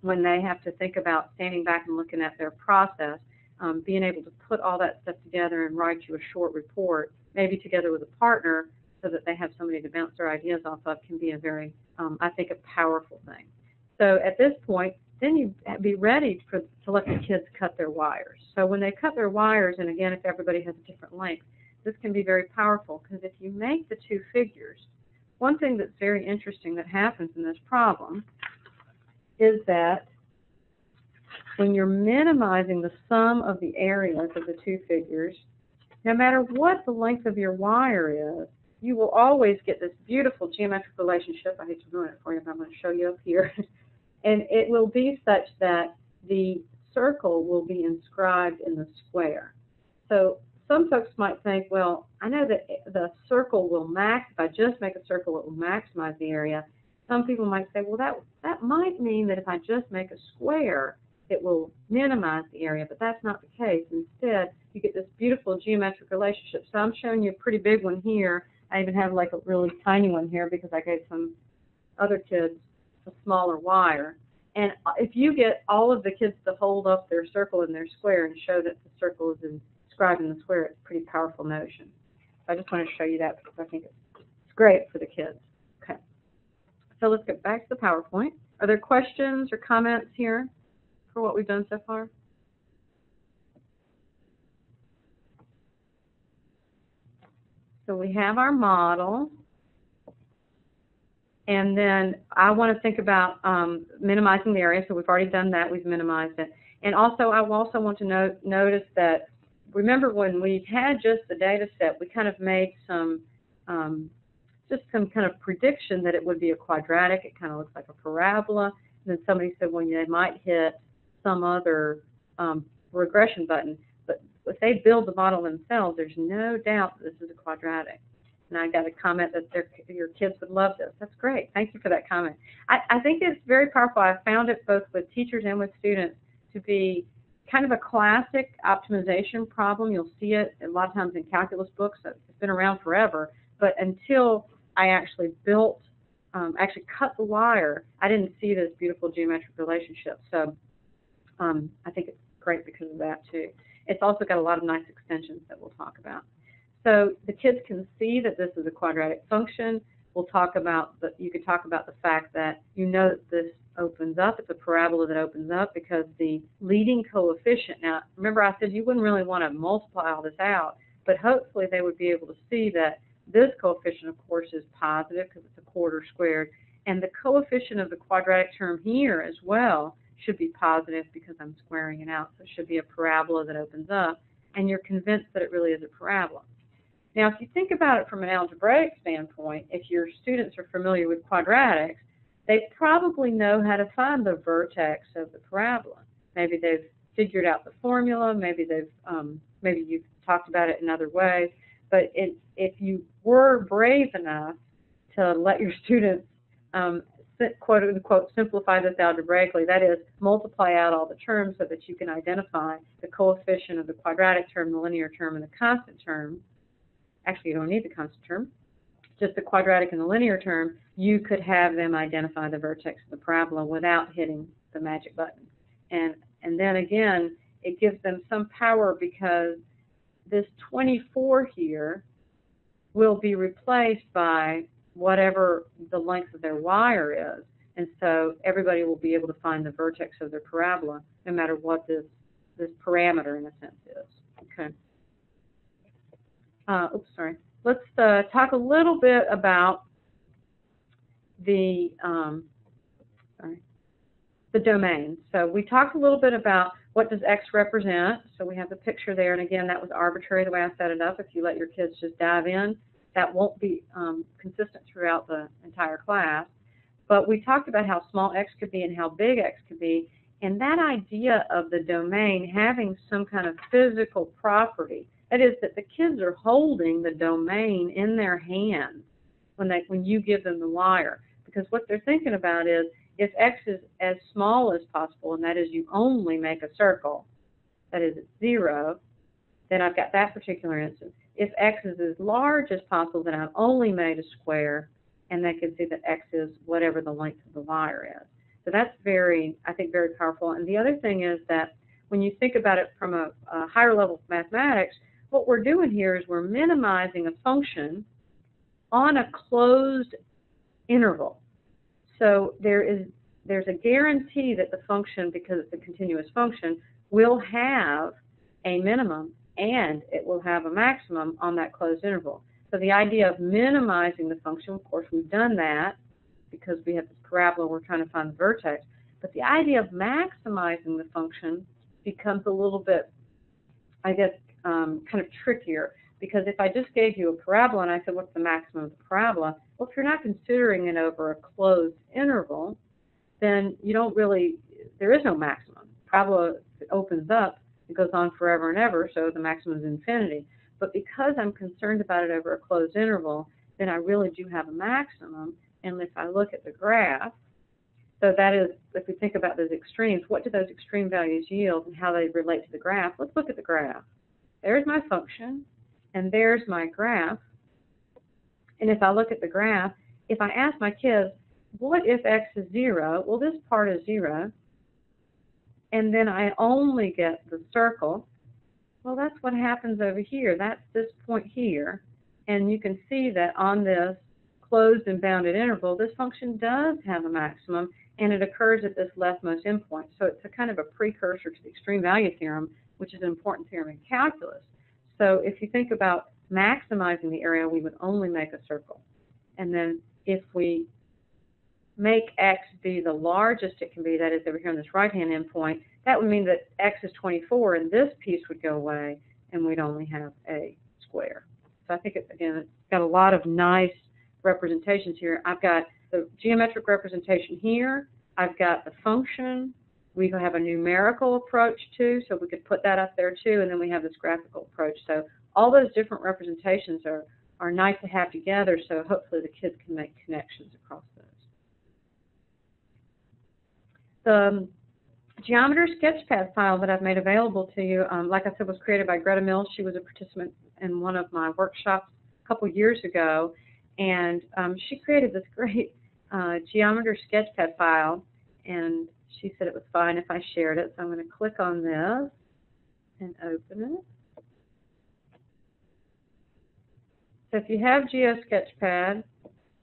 when they have to think about standing back and looking at their process, um, being able to put all that stuff together and write you a short report, maybe together with a partner, so that they have somebody to bounce their ideas off of, can be a very, um, I think, a powerful thing. So at this point, then you be ready for, to let the kids cut their wires. So when they cut their wires, and again, if everybody has a different length, this can be very powerful because if you make the two figures, one thing that's very interesting that happens in this problem is that when you're minimizing the sum of the areas of the two figures, no matter what the length of your wire is, you will always get this beautiful geometric relationship. I hate to ruin it for you, but I'm going to show you up here. [LAUGHS] and it will be such that the circle will be inscribed in the square. So some folks might think, well, I know that the circle will max, if I just make a circle, it will maximize the area. Some people might say, well, that, that might mean that if I just make a square, it will minimize the area, but that's not the case. Instead, you get this beautiful geometric relationship. So I'm showing you a pretty big one here. I even have like a really tiny one here because I gave some other kids a smaller wire. And if you get all of the kids to hold up their circle and their square and show that the circle is inscribed in the square, it's a pretty powerful notion. So I just wanted to show you that because I think it's great for the kids. Okay. So let's get back to the PowerPoint. Are there questions or comments here for what we've done so far? So we have our model. And then I want to think about um, minimizing the area. So we've already done that. We've minimized it. And also, I also want to note, notice that, remember when we had just the data set, we kind of made some, um, just some kind of prediction that it would be a quadratic. It kind of looks like a parabola. And then somebody said, well, they might hit some other um, regression button. But if they build the model themselves, there's no doubt that this is a quadratic. And I got a comment that your kids would love this. That's great. Thank you for that comment. I, I think it's very powerful. I found it both with teachers and with students to be kind of a classic optimization problem. You'll see it a lot of times in calculus books. It's been around forever. But until I actually built, um, actually cut the wire, I didn't see this beautiful geometric relationship. So um, I think it's great because of that too. It's also got a lot of nice extensions that we'll talk about. So the kids can see that this is a quadratic function. We'll talk about the, you could talk about the fact that you know that this opens up. It's a parabola that opens up because the leading coefficient, now remember I said you wouldn't really want to multiply all this out, but hopefully they would be able to see that this coefficient, of course, is positive because it's a quarter squared, and the coefficient of the quadratic term here as well should be positive because I'm squaring it out. So it should be a parabola that opens up, and you're convinced that it really is a parabola. Now, if you think about it from an algebraic standpoint, if your students are familiar with quadratics, they probably know how to find the vertex of the parabola. Maybe they've figured out the formula, maybe they've um, maybe you've talked about it in other ways. But it, if you were brave enough to let your [LAUGHS] students um, quote unquote simplify this algebraically, that is, multiply out all the terms so that you can identify the coefficient of the quadratic term, the linear term, and the constant term, actually you don't need the constant term, just the quadratic and the linear term, you could have them identify the vertex of the parabola without hitting the magic button. And, and then again, it gives them some power because this 24 here will be replaced by whatever the length of their wire is. And so everybody will be able to find the vertex of their parabola no matter what this, this parameter in a sense is. Okay. Uh, oops, sorry. Let's uh, talk a little bit about the um, sorry, the domain. So we talked a little bit about what does X represent. So we have the picture there, and again, that was arbitrary the way I set it up. If you let your kids just dive in, that won't be um, consistent throughout the entire class. But we talked about how small x could be and how big x could be, and that idea of the domain having some kind of physical property, that is that the kids are holding the domain in their hands when they when you give them the wire. Because what they're thinking about is if x is as small as possible, and that is you only make a circle, that is zero, then I've got that particular instance. If x is as large as possible, then I've only made a square, and they can see that x is whatever the length of the wire is. So that's very, I think, very powerful. And the other thing is that when you think about it from a, a higher level of mathematics, what we're doing here is we're minimizing a function on a closed interval. So there is there's a guarantee that the function, because it's a continuous function, will have a minimum and it will have a maximum on that closed interval. So the idea of minimizing the function, of course, we've done that because we have this parabola, we're trying to find the vertex. But the idea of maximizing the function becomes a little bit, I guess, um, kind of trickier because if I just gave you a parabola and I said, what's the maximum of the parabola? Well, if you're not considering it over a closed interval, then you don't really, there is no maximum. Parabola opens up, it goes on forever and ever, so the maximum is infinity. But because I'm concerned about it over a closed interval, then I really do have a maximum. And if I look at the graph, so that is, if we think about those extremes, what do those extreme values yield and how they relate to the graph? Let's look at the graph. There's my function, and there's my graph. And if I look at the graph, if I ask my kids, what if x is 0? Well, this part is 0. And then I only get the circle. Well, that's what happens over here. That's this point here. And you can see that on this closed and bounded interval, this function does have a maximum, and it occurs at this leftmost endpoint. So it's a kind of a precursor to the extreme value theorem, which is an important theorem in calculus. So if you think about maximizing the area, we would only make a circle. And then if we make x be the largest it can be, that is over here on this right-hand endpoint, that would mean that x is 24 and this piece would go away and we'd only have a square. So I think, it, again, it's got a lot of nice representations here. I've got the geometric representation here. I've got the function. We have a numerical approach too, so we could put that up there too, and then we have this graphical approach. So all those different representations are, are nice to have together, so hopefully the kids can make connections across those. The um, Geometer's Sketchpad file that I've made available to you, um, like I said, was created by Greta Mills. She was a participant in one of my workshops a couple years ago, and um, she created this [LAUGHS] great uh, Geometer's Sketchpad file, and she said it was fine if I shared it. So I'm going to click on this and open it. So if you have GeoSketchpad,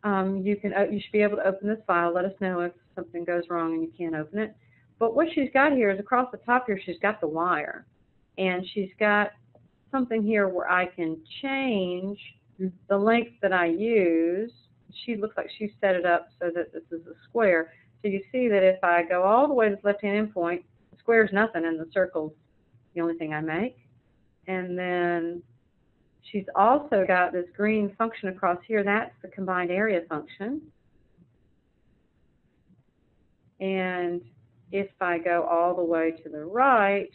um, you can you should be able to open this file. Let us know if something goes wrong and you can't open it. But what she's got here is across the top here, she's got the wire. And she's got something here where I can change the length that I use. She looks like she set it up so that this is a square. So you see that if I go all the way to the left-hand endpoint, the square is nothing and the circle's the only thing I make. And then she's also got this green function across here. That's the combined area function. And if I go all the way to the right,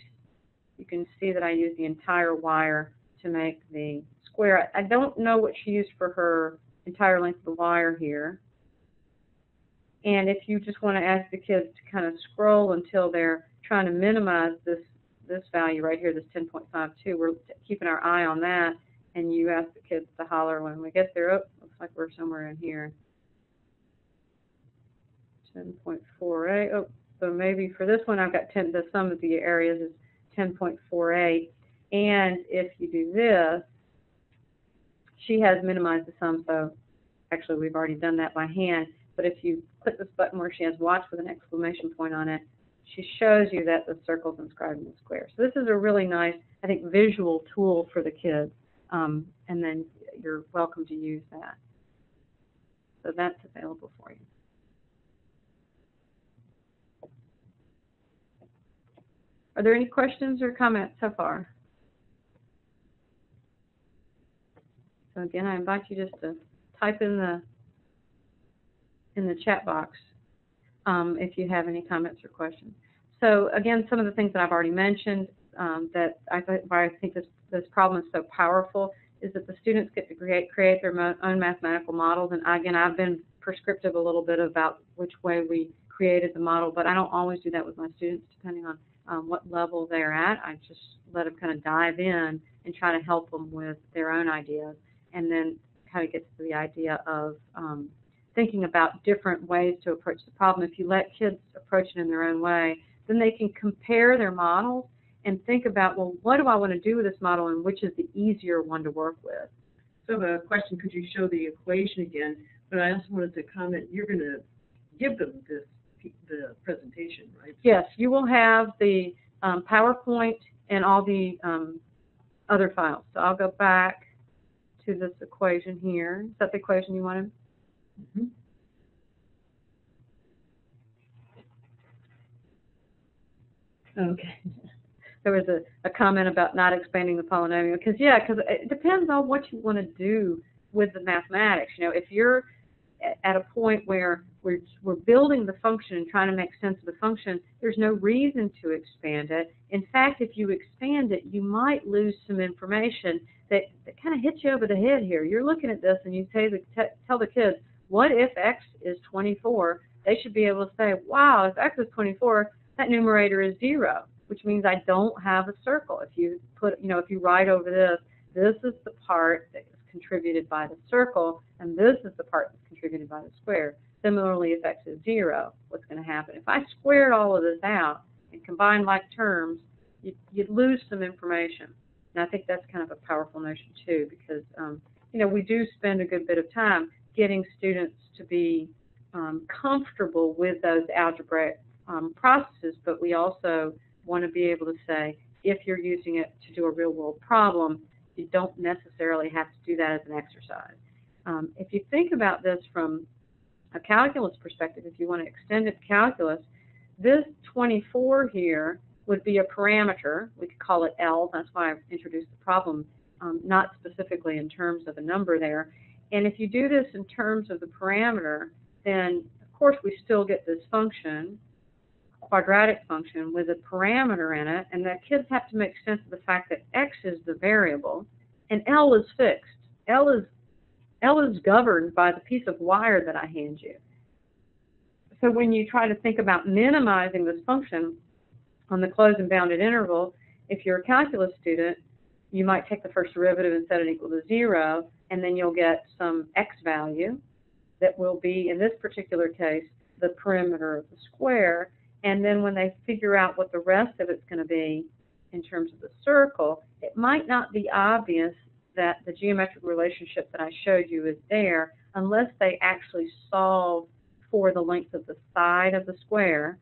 you can see that I use the entire wire to make the square. I don't know what she used for her entire length of the wire here. And if you just want to ask the kids to kind of scroll until they're trying to minimize this this value right here, this 10.52, we're keeping our eye on that. And you ask the kids to holler when we get there. Oh, looks like we're somewhere in here. Ten point four eight, oh, so maybe for this one, I've got ten, the sum of the areas is ten point four eight. And if you do this, she has minimized the sum, so actually we've already done that by hand. But if you click this button where she has watch with an exclamation point on it, she shows you that the circle's inscribed in the square. So this is a really nice, I think, visual tool for the kids. Um, and then you're welcome to use that. So that's available for you. Are there any questions or comments so far? So again, I invite you just to type in the in the chat box um, if you have any comments or questions. So again, some of the things that I've already mentioned um, that I, th I think this, this problem is so powerful is that the students get to create, create their own mathematical models. And again, I've been prescriptive a little bit about which way we created the model, but I don't always do that with my students depending on um, what level they're at. I just let them kind of dive in and try to help them with their own ideas and then kind of get to the idea of um, thinking about different ways to approach the problem. If you let kids approach it in their own way, then they can compare their models and think about, well, what do I want to do with this model and which is the easier one to work with? So the question, could you show the equation again? But I also wanted to comment, you're going to give them this the presentation, right? Yes, you will have the um, PowerPoint and all the um, other files. So I'll go back to this equation here. Is that the equation you wanted? Mm -hmm. Okay. There was a, a comment about not expanding the polynomial because yeah, because it depends on what you want to do with the mathematics. You know, if you're at a point where we're, we're building the function and trying to make sense of the function, there's no reason to expand it. In fact, if you expand it, you might lose some information that, that kind of hits you over the head here. You're looking at this and you say the, tell the kids, what if x is 24? They should be able to say, wow, if x is 24, that numerator is 0, which means I don't have a circle. If you put, you know, if you write over this, this is the part that is contributed by the circle, and this is the part that's contributed by the square. Similarly, if x is 0, what's going to happen? If I squared all of this out and combined like terms, you, would lose some information. And I think that's kind of a powerful notion, too, because, um, you know, we do spend a good bit of time getting students to be um, comfortable with those algebraic um, processes, but we also want to be able to say, if you're using it to do a real world problem, you don't necessarily have to do that as an exercise. Um, if you think about this from a calculus perspective, if you want to extend it to calculus, this 24 here would be a parameter. We could call it L. That's why I've introduced the problem, um, not specifically in terms of a number there. And if you do this in terms of the parameter, then of course we still get this function, quadratic function with a parameter in it, and the kids have to make sense of the fact that x is the variable and L is fixed. L is L is governed by the piece of wire that I hand you. So when you try to think about minimizing this function on the closed and bounded interval, if you're a calculus student, you might take the first derivative and set it equal to zero, and then you'll get some x value that will be, in this particular case, the perimeter of the square. And then when they figure out what the rest of it's going to be in terms of the circle, it might not be obvious that the geometric relationship that I showed you is there unless they actually solve for the length of the side of the square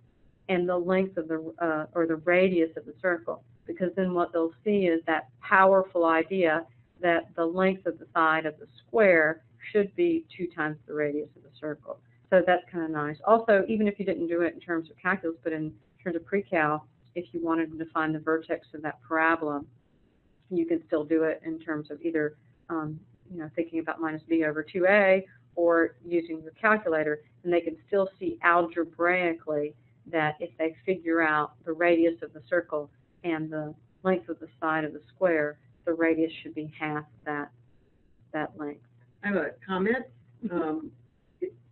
and the length of the, uh, or the radius of the circle. Because then what they'll see is that powerful idea that the length of the side of the square should be two times the radius of the circle. So that's kind of nice. Also, even if you didn't do it in terms of calculus, but in terms of pre-cal, if you wanted to find the vertex of that parabola, you can still do it in terms of either, um, you know, thinking about minus b over 2a or using your calculator, and they can still see algebraically that if they figure out the radius of the circle and the length of the side of the square, the radius should be half that that length. I have a comment. [LAUGHS] Um,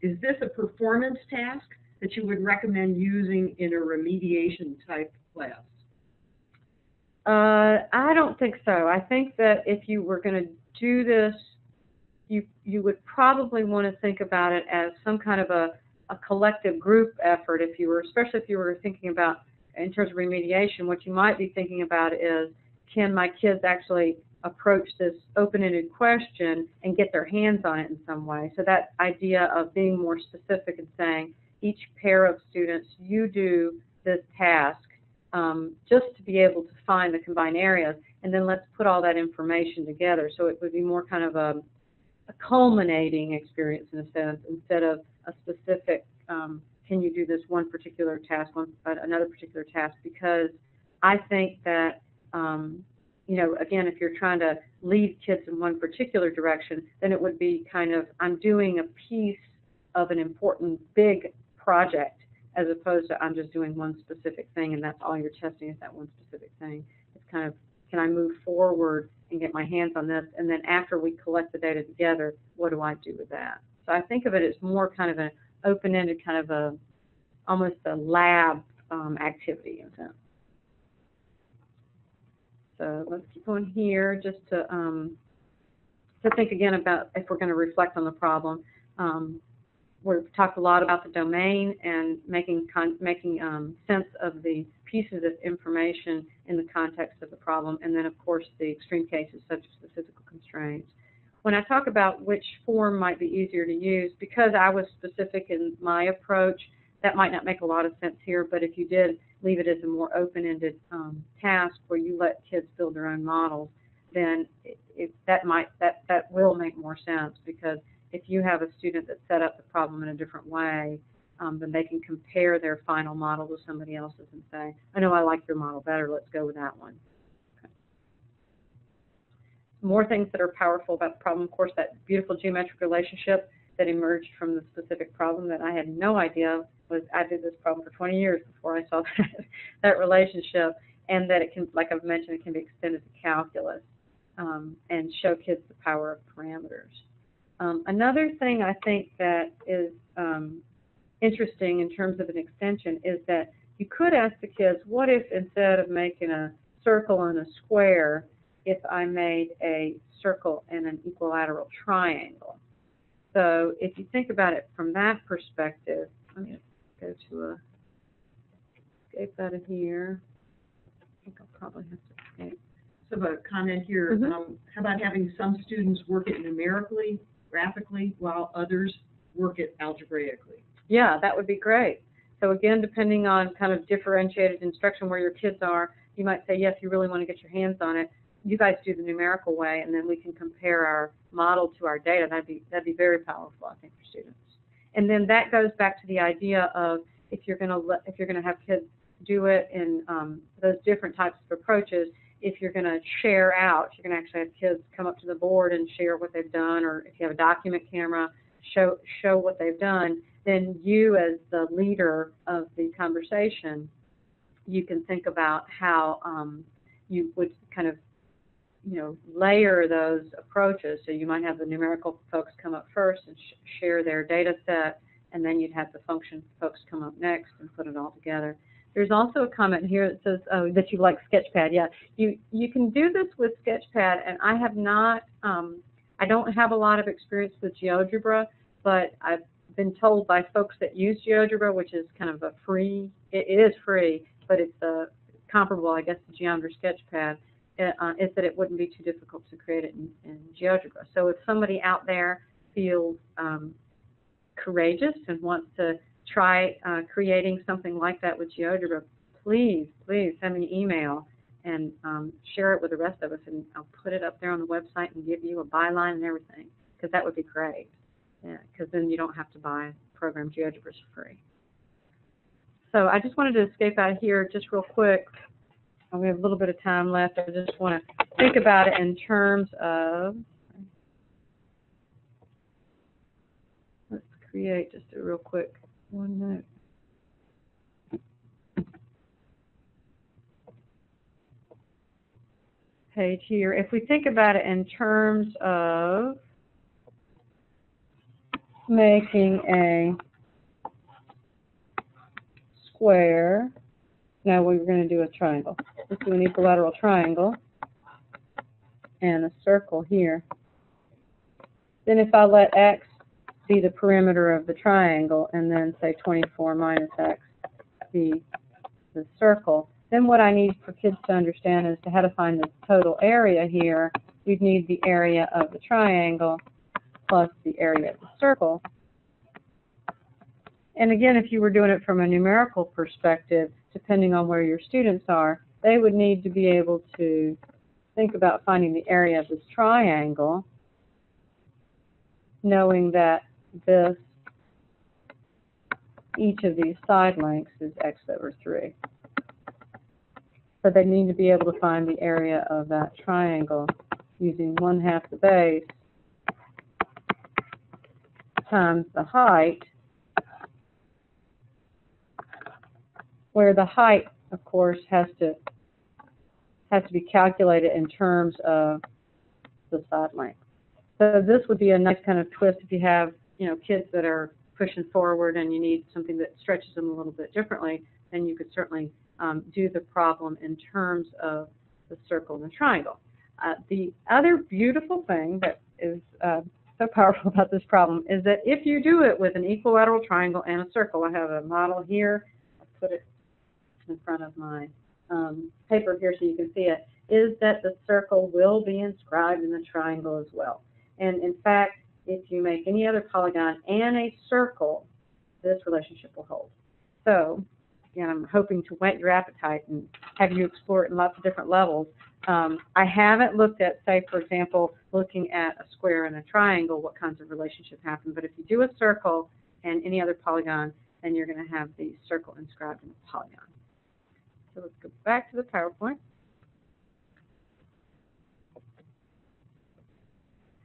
is this a performance task that you would recommend using in a remediation type class? Uh, I don't think so. I think that if you were going to do this, you you would probably want to think about it as some kind of a, a collective group effort if you were, especially if you were thinking about, in terms of remediation, what you might be thinking about is, can my kids actually approach this open-ended question and get their hands on it in some way? So that idea of being more specific and saying, each pair of students, you do this task, um, just to be able to find the combined areas, and then let's put all that information together. So it would be more kind of a, a culminating experience in a sense, instead of a specific, um, can you do this one particular task, one, another particular task, because I think that, um, you know, again, if you're trying to lead kids in one particular direction, then it would be kind of, I'm doing a piece of an important big project as opposed to I'm just doing one specific thing and that's all you're testing is that one specific thing. It's kind of, can I move forward and get my hands on this? And then after we collect the data together, what do I do with that? So I think of it as more kind of an open-ended kind of a, almost a lab um, activity in a sense. So let's keep going here just to, um, to think again about if we're going to reflect on the problem. Um, we've talked a lot about the domain and making making um, sense of the pieces of information in the context of the problem, and then of course the extreme cases such as the physical constraints. When I talk about which form might be easier to use, because I was specific in my approach, that might not make a lot of sense here, but if you did leave it as a more open-ended um, task where you let kids build their own models, then it, it, that might that that will make more sense because if you have a student that set up the problem in a different way, um, then they can compare their final model to somebody else's and say, I know I like your model better, let's go with that one. Okay. More things that are powerful about the problem, of course, that beautiful geometric relationship that emerged from the specific problem that I had no idea was, I did this problem for 20 years before I saw [LAUGHS] that, that relationship, and that it can, like I've mentioned, it can be extended to calculus um, and show kids the power of parameters. Um, another thing I think that is um, interesting in terms of an extension is that you could ask the kids, what if instead of making a circle and a square, if I made a circle and an equilateral triangle? So if you think about it from that perspective, let me go to a escape out of here. I think I'll probably have to escape. So a comment here, Mhm. um, how about having some students work it numerically, graphically, while others work it algebraically? Yeah, that would be great. So again, depending on kind of differentiated instruction where your kids are, you might say, yes, you really want to get your hands on it. You guys do the numerical way, and then we can compare our model to our data. That'd be that'd be very powerful, I think, for students. And then that goes back to the idea of if you're going to if you're going to have kids do it in um, those different types of approaches, if you're going to share out, you're going to actually have kids come up to the board and share what they've done, or if you have a document camera, show show what they've done. Then you, as the leader of the conversation, you can think about how um, you would kind of, you know, layer those approaches. So you might have the numerical folks come up first and sh share their data set, and then you'd have the function folks come up next and put it all together. There's also a comment here that says oh, that you like Sketchpad. Yeah, you you can do this with Sketchpad, and I have not. Um, I don't have a lot of experience with GeoGebra, but I've been told by folks that use GeoGebra, which is kind of a free. it, is free, but it's a comparable, I guess, to Geometer's Sketchpad. Uh, is that it wouldn't be too difficult to create it in, in GeoGebra. So if somebody out there feels um, courageous and wants to try uh, creating something like that with GeoGebra, please, please send me an email and um, share it with the rest of us, and I'll put it up there on the website and give you a byline and everything, because that would be great. Yeah, because then you don't have to buy program GeoGebra for free. So I just wanted to escape out of here just real quick. We have a little bit of time left. I just want to think about it in terms of, let's create just a real quick one note. Page here. If we think about it in terms of making a square, now we're going to do a triangle. Let's do an equilateral triangle and a circle here. Then if I let x be the perimeter of the triangle, and then say 24 minus x be the circle, then what I need for kids to understand is to how to find the total area here, we'd need the area of the triangle plus the area of the circle. And again, if you were doing it from a numerical perspective, depending on where your students are, they would need to be able to think about finding the area of this triangle, knowing that this, each of these side lengths is x over 3. So they need to be able to find the area of that triangle using 1 half the base times the height, where the height, of course, has to has to be calculated in terms of the side length. So this would be a nice kind of twist if you have, you know, kids that are pushing forward and you need something that stretches them a little bit differently, then you could certainly um, do the problem in terms of the circle and the triangle. Uh, the other beautiful thing that is uh, so [LAUGHS] powerful about this problem is that if you do it with an equilateral triangle and a circle, I have a model here, I'll put it in front of my um, paper here so you can see it, is that the circle will be inscribed in the triangle as well. And in fact, if you make any other polygon and a circle, this relationship will hold. So, again, I'm hoping to whet your appetite and have you explore it in lots of different levels. Um, I haven't looked at, say, for example, looking at a square and a triangle, what kinds of relationships happen. But if you do a circle and any other polygon, then you're going to have the circle inscribed in the polygon. So let's go back to the PowerPoint.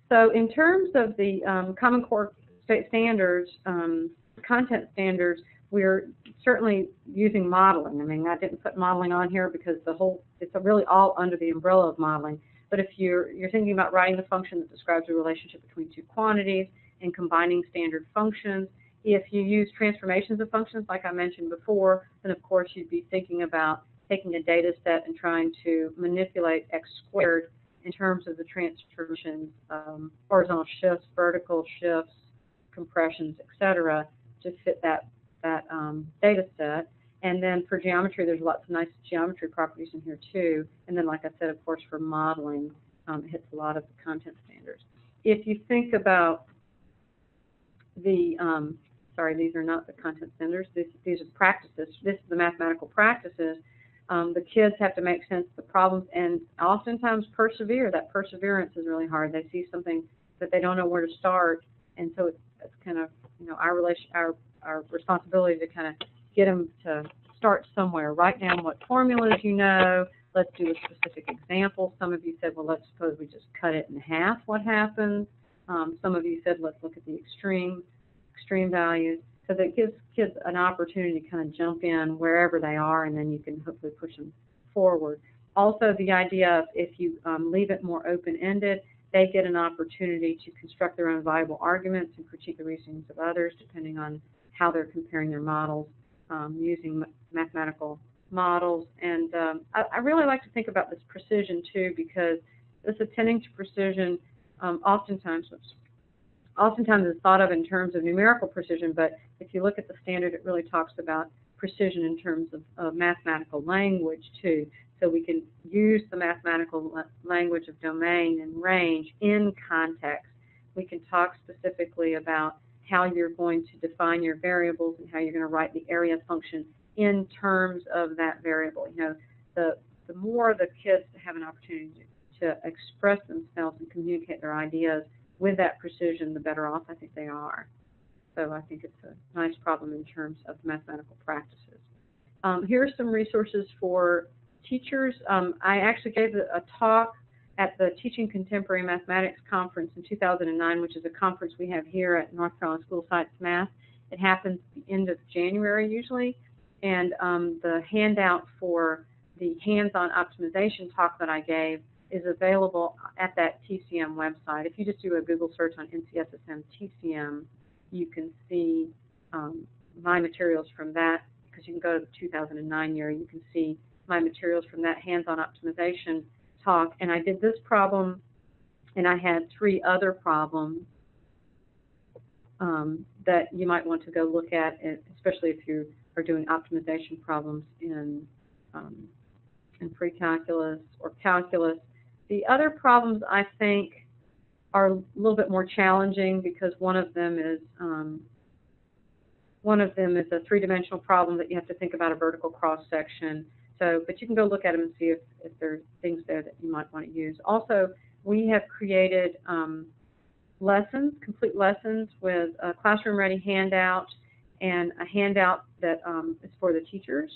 So in terms of the um, Common Core State Standards, um, content standards, we're certainly using modeling. I mean, I didn't put modeling on here because the whole, it's really all under the umbrella of modeling. But if you're, you're thinking about writing the function that describes the relationship between two quantities and combining standard functions, if you use transformations of functions, like I mentioned before, then of course you'd be thinking about taking a data set and trying to manipulate x squared in terms of the transformations, um, horizontal shifts, vertical shifts, compressions, etc., to fit that that um, data set. And then for geometry, there's lots of nice geometry properties in here too. And then, like I said, of course, for modeling, um, it hits a lot of the content standards. If you think about the, um, sorry, these are not the content standards. These, these are practices. This is the mathematical practices. Um, the kids have to make sense of the problems and oftentimes persevere. That perseverance is really hard. They see something that they don't know where to start, and so it's, it's kind of you know our relation, our our responsibility to kind of get them to start somewhere. Write down what formulas you know. Let's do a specific example. Some of you said, well, let's suppose we just cut it in half. What happens? Um, some of you said, let's look at the extreme extreme values. So that gives kids an opportunity to kind of jump in wherever they are, and then you can hopefully push them forward. Also, the idea of if you um, leave it more open-ended, they get an opportunity to construct their own viable arguments and critique the reasonings of others, depending on how they're comparing their models um, using mathematical models. And um, I, I, really like to think about this precision too, because this attending to precision um, oftentimes, oftentimes is thought of in terms of numerical precision, but if you look at the standard, it really talks about precision in terms of, of mathematical language too. So we can use the mathematical language of domain and range in context. We can talk specifically about how you're going to define your variables and how you're going to write the area function in terms of that variable. You know, the, the more the kids have an opportunity to express themselves and communicate their ideas with that precision, the better off I think they are. So I think it's a nice problem in terms of mathematical practices. Um, here are some resources for teachers. Um, I actually gave a, a talk at the Teaching Contemporary Mathematics Conference in 2009, which is a conference we have here at North Carolina School Science Math. It happens at the end of January usually, and um, the handout for the hands-on optimization talk that I gave is available at that TCM website. If you just do a Google search on NCSSM TCM, you can see um, my materials from that, because you can go to the 2009 year, you can see my materials from that hands-on optimization talk, and I did this problem, and I had three other problems um, that you might want to go look at, especially if you are doing optimization problems in, um, in pre-calculus or calculus. The other problems, I think, are a little bit more challenging because one of them is um, one of them is a three-dimensional problem that you have to think about a vertical cross-section. So, but you can go look at them and see if, if there's things there that you might want to use. Also, we have created um, lessons, complete lessons with a classroom-ready handout and a handout that um, is for the teachers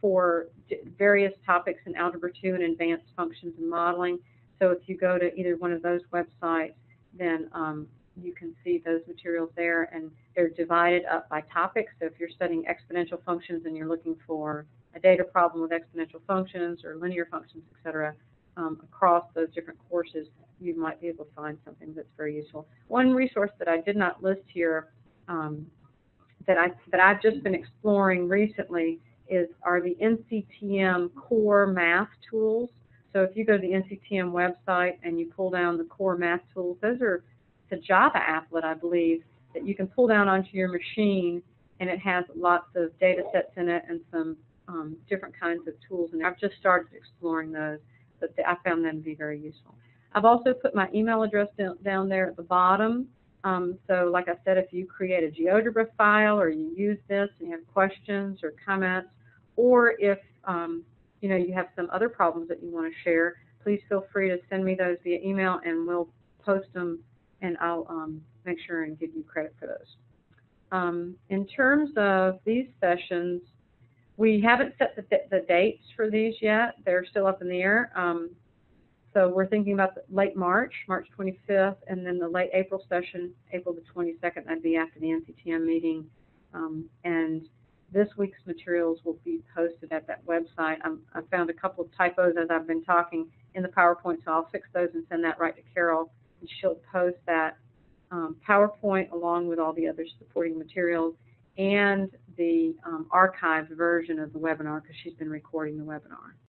for various topics in Algebra 2 and advanced functions and modeling. So if you go to either one of those websites, then um, you can see those materials there, and they're divided up by topics. So if you're studying exponential functions and you're looking for a data problem with exponential functions or linear functions, et cetera, um, across those different courses, you might be able to find something that's very useful. One resource that I did not list here um, that I that I've just been exploring recently is are the NCTM core math tools. So if you go to the NCTM website and you pull down the core math tools, those are the Java applet, I believe, that you can pull down onto your machine, and it has lots of data sets in it and some um, different kinds of tools. And I've just started exploring those, but I found them to be very useful. I've also put my email address down there at the bottom. Um, so like I said, if you create a GeoGebra file or you use this and you have questions or comments, or if um, you know you have some other problems that you want to share, please feel free to send me those via email and we'll post them and I'll um, make sure and give you credit for those. Um, in terms of these sessions, we haven't set the, the, dates for these yet. They're still up in the air. Um, so we're thinking about late March, March 25th, and then the late April session, April the 22nd. That'd be after the NCTM meeting. Um, and this week's materials will be posted at that website. I'm, I found a couple of typos as I've been talking in the PowerPoint, so I'll fix those and send that right to Carol and she'll post that um, PowerPoint along with all the other supporting materials and the um, archived version of the webinar because she's been recording the webinar.